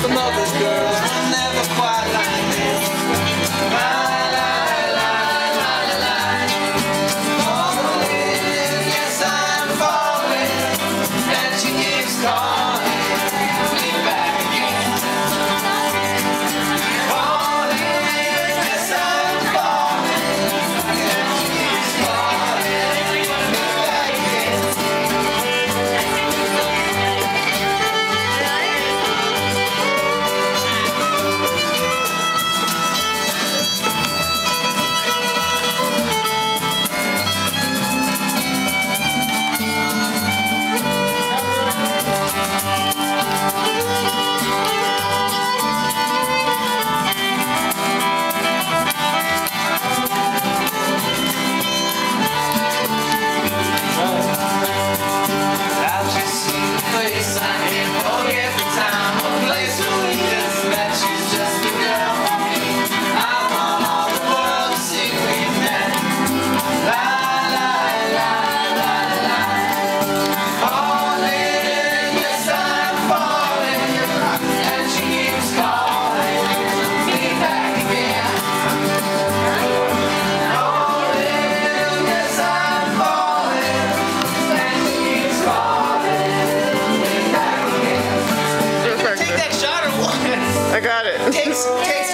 Some other girls never quite like this. I got it. Takes takes.